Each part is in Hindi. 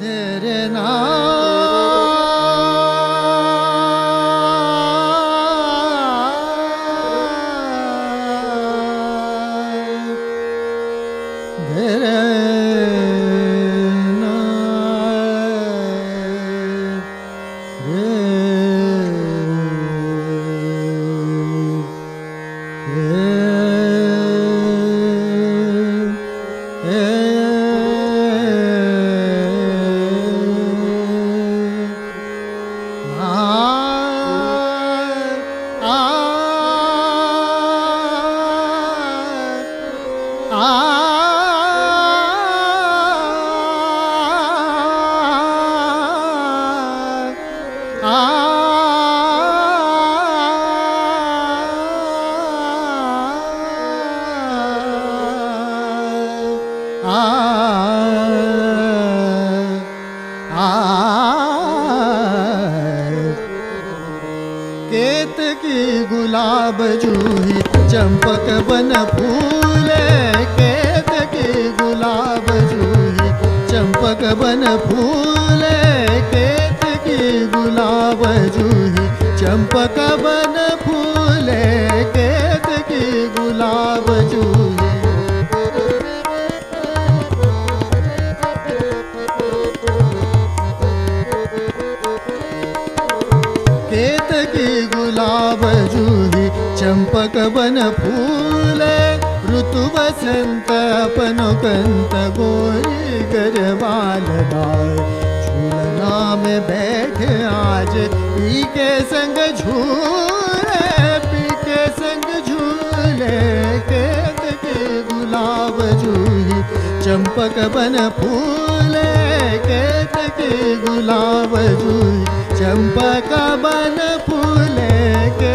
derena गुलाब जूही चंपक बन फूले के गुलाब जूही चंपक बन फूले। कवन फूले, ऋतु बसंत अपन कंत गोरी करवाल झूलना में बैठ आज पी के संग झूले पी के संग झूले के गुलाब जूही। चंपक बन फूले के गुलाब जूही। चंपक बन फूले के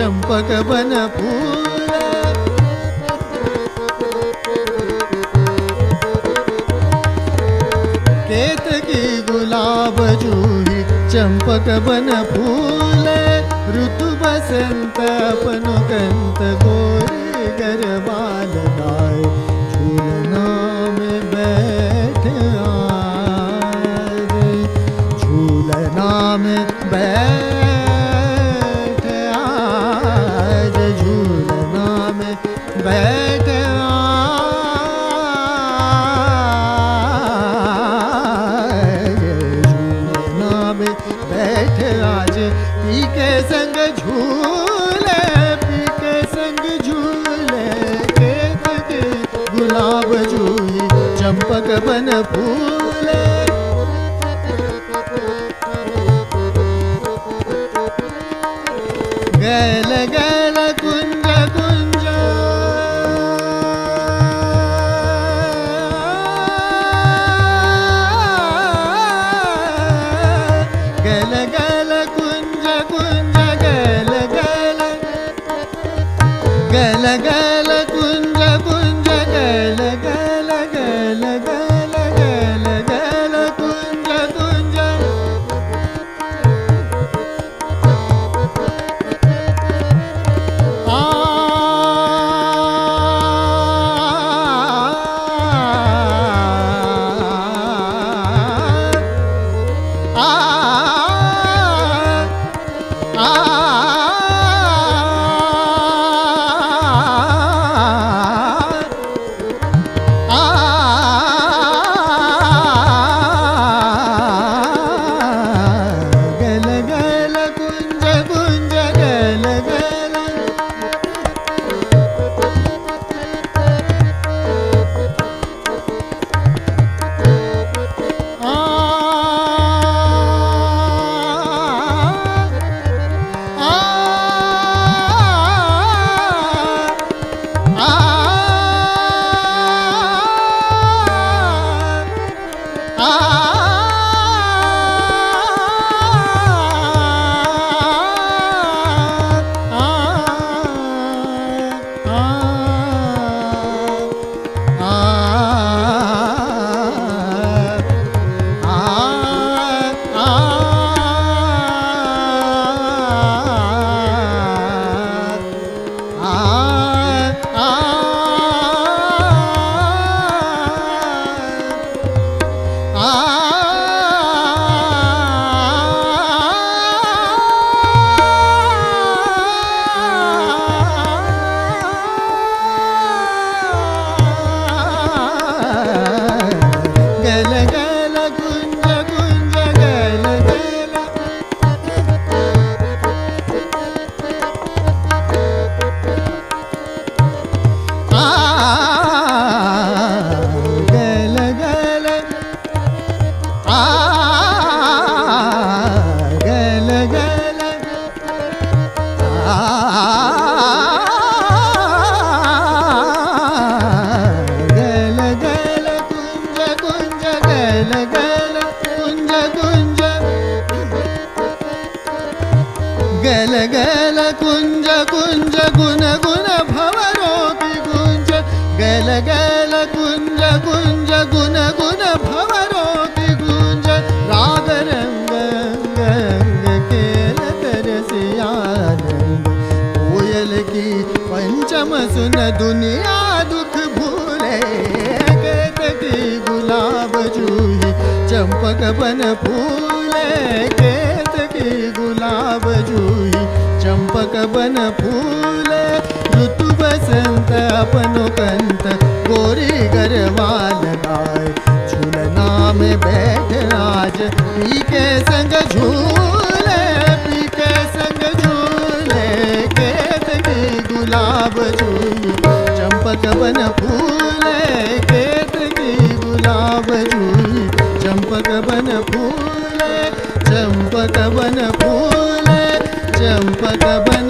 चंपक चंपकवन केत केतकी गुलाब जूही चंपकवन फूल। ऋतु बसंत अपनुकंत गोरी गरबाल गाय। झूलना में बैठ झूलना में बैठ बैठ आज पी के संग झूले पी के संग झूले के गुलाब जूही चंपक बन फूल। गल गल कुंज कुंज गल गल। गल गल कुंज कुंज गल गल गल गल गल गल कुंज कुंज। आ। ah गल गल कुञ्ज कुञ्ज गुञ्ज कुञ्ज चंपक बन फूले केतकी गुलाब जूही चंपक बन फूले, ऋतु बसंत अपनो कंत। गोरी गरवाल गाय झूलना में बैठ राज पी के संग झूले पी के संग झूले, केत की गुलाब जूही चंपक बन फूले, केत की गुलाब जूही चम्पकवन फूल चम्पकवन फूल चम्पकवन